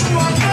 Yes, you are.